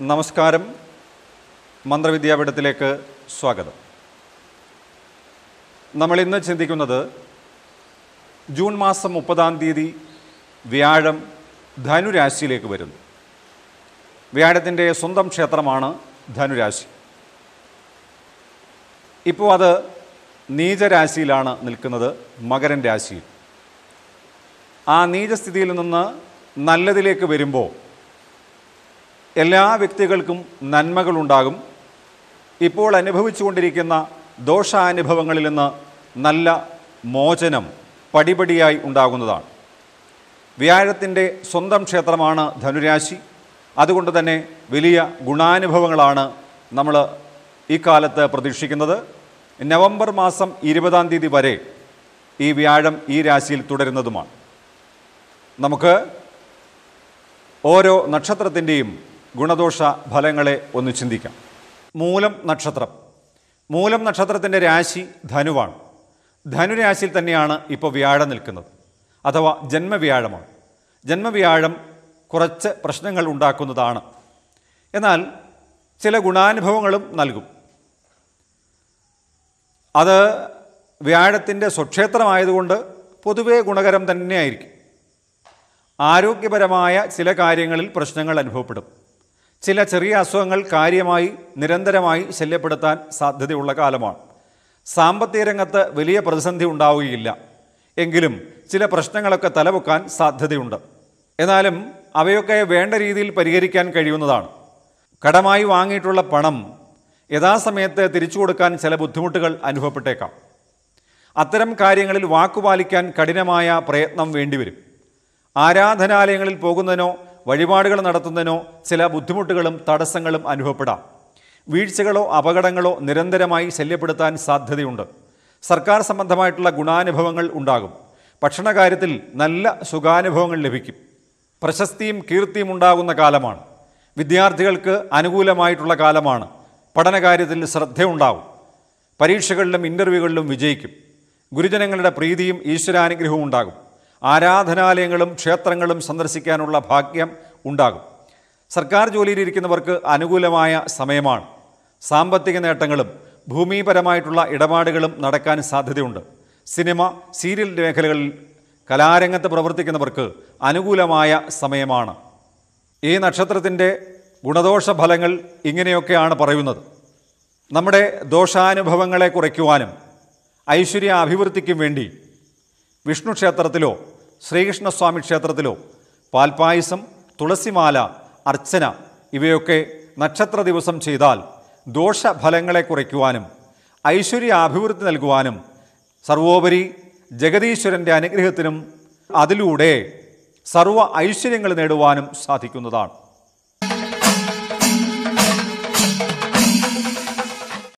നമസ്കാരം. മന്ത്രവിദ്യാപീഠത്തിലേക്ക് സ്വാഗതം. നമ്മൾ ഇന്ന് ചിന്തിക്കുന്നത് ജൂൺ മാസം മുപ്പതാം തീയതി വ്യാഴം ധനുരാശിയിലേക്ക് വരുന്നു. വ്യാഴത്തിന്റെ സ്വന്തം ക്ഷേത്രമാണ് ധനുരാശി. ഇപ്പോൾ അത് നീചരാശിയിലാണ് നിൽക്കുന്നത് മകരൻ രാശിയിൽ. ആ നീചസ്ഥിതിയിൽ നിന്ന് നല്ലതിലേക്ക് വരുമ്പോൾ എല്ലാ വ്യക്തികൾക്കും നന്മകളുണ്ടാകും. ഇപ്പോൾ അനുഭവിച്ചുകൊണ്ടിരിക്കുന്ന ദോഷാനുഭവങ്ങളിൽ നിന്ന് നല്ല മോചനം പടിപടിയായി ഉണ്ടാകുന്നതാണ്. വ്യാഴത്തിന്റെ സ്വന്തം ക്ഷേത്രമാണ് ധനുരാശി. അതുകൊണ്ട് തന്നെ വലിയ ഗുണാനുഭവങ്ങളാണ് നമ്മൾ ഈ കാലത്ത് പ്രതീക്ഷിക്കുന്നത്. നവംബർ മാസം ഇരുപതാം തീയതി വരെ ഈ വ്യാഴം ഈ രാശിയിൽ തുടരുന്നതുമാണ്. നമുക്ക് ഓരോ നക്ഷത്രത്തിന്റെയും ഗുണദോഷ ഫലങ്ങളെ ഒന്ന് ചിന്തിക്കാം. മൂലം നക്ഷത്രം. മൂലം നക്ഷത്രത്തിന്റെ രാശി ധനുവാണ്. ധനുരാശിയിൽ തന്നെയാണ് ഇപ്പോൾ വ്യാഴം നിൽക്കുന്നത്. അഥവാ ജന്മവ്യാഴമാണ്. ജന്മവ്യാഴം കുറച്ച് പ്രശ്നങ്ങൾ ഉണ്ടാക്കുന്നതാണ്. എന്നാൽ ചില ഗുണാനുഭവങ്ങളും നൽകും. അത് വ്യാഴത്തിന്റെ സ്വക്ഷേത്രമായതുകൊണ്ട് പൊതുവേ ഗുണകരം തന്നെയായിരിക്കും. ആരോഗ്യപരമായ ചില കാര്യങ്ങളിൽ പ്രശ്നങ്ങൾ അനുഭവപ്പെടും. ചില ചെറിയ അസുഖങ്ങൾ കാര്യമായി നിരന്തരമായി ശല്യപ്പെടുത്താൻ സാധ്യതയുള്ള കാലമാണ്. സാമ്പത്തിക രംഗത്ത് വലിയ പ്രതിസന്ധി ഉണ്ടാവുകയില്ല. എങ്കിലും ചില പ്രശ്നങ്ങളൊക്കെ തലപൊക്കാൻ സാധ്യതയുണ്ട്. എന്നാലും അവയൊക്കെ വേണ്ട രീതിയിൽ പരിഹരിക്കാൻ കഴിയുന്നതാണ്. കടമായി വാങ്ങിയിട്ടുള്ള പണം യഥാസമയത്ത് തിരിച്ചു കൊടുക്കാൻ ചില ബുദ്ധിമുട്ടുകൾ അനുഭവപ്പെട്ടേക്കാം. അത്തരം കാര്യങ്ങളിൽ വാക്കുപാലിക്കാൻ കഠിനമായ പ്രയത്നം വേണ്ടിവരും. ആരാധനാലയങ്ങളിൽ പോകുന്നതിനോ വഴിപാടുകൾ നടത്തുന്നതിനോ ചില ബുദ്ധിമുട്ടുകളും തടസ്സങ്ങളും അനുഭവപ്പെടാം. വീഴ്ചകളോ അപകടങ്ങളോ നിരന്തരമായി ശല്യപ്പെടുത്താൻ സാധ്യതയുണ്ട്. സർക്കാർ സംബന്ധമായിട്ടുള്ള ഗുണാനുഭവങ്ങൾ ഉണ്ടാകും. ഭക്ഷണകാര്യത്തിൽ നല്ല സുഖാനുഭവങ്ങൾ ലഭിക്കും. പ്രശസ്തിയും കീർത്തിയും ഉണ്ടാകുന്ന കാലമാണ്. വിദ്യാർത്ഥികൾക്ക് അനുകൂലമായിട്ടുള്ള കാലമാണ്. പഠനകാര്യത്തിൽ ശ്രദ്ധയുണ്ടാവും. പരീക്ഷകളിലും ഇന്റർവ്യൂകളിലും വിജയിക്കും. ഗുരുജനങ്ങളുടെ പ്രീതിയും ഈശ്വരാനുഗ്രഹവും ഉണ്ടാകും. ആരാധനാലയങ്ങളും ക്ഷേത്രങ്ങളും സന്ദർശിക്കാനുള്ള ഭാഗ്യം ഉണ്ടാകും. സർക്കാർ ജോലിയിലിരിക്കുന്നവർക്ക് അനുകൂലമായ സമയമാണ്. സാമ്പത്തിക നേട്ടങ്ങളും ഭൂമിപരമായിട്ടുള്ള ഇടപാടുകളും നടക്കാൻ സാധ്യതയുണ്ട്. സിനിമ സീരിയൽ മേഖലകളിൽ കലാരംഗത്ത് പ്രവർത്തിക്കുന്നവർക്ക് അനുകൂലമായ സമയമാണ്. ഈ നക്ഷത്രത്തിന്റെ ഗുണദോഷ ഫലങ്ങൾ ഇങ്ങനെയൊക്കെയാണ് പറയുന്നത്. നമ്മുടെ ദോഷാനുഭവങ്ങളെ കുറയ്ക്കുവാനും ഐശ്വര്യ അഭിവൃദ്ധിക്കും വേണ്ടി വിഷ്ണു ക്ഷേത്രത്തിലോ ശ്രീകൃഷ്ണസ്വാമി ക്ഷേത്രത്തിലോ പാൽപായസം തുളസിമാല അർച്ചന ഇവയൊക്കെ നക്ഷത്ര ദിവസം ചെയ്താൽ ദോഷഫലങ്ങളെ കുറയ്ക്കുവാനും ഐശ്വര്യ അഭിവൃദ്ധി നൽകുവാനും സർവോപരി ജഗതീശ്വരന്റെ അനുഗ്രഹത്തിനും അതിലൂടെ സർവ ഐശ്വര്യങ്ങൾ നേടുവാനും സാധിക്കുന്നതാണ്.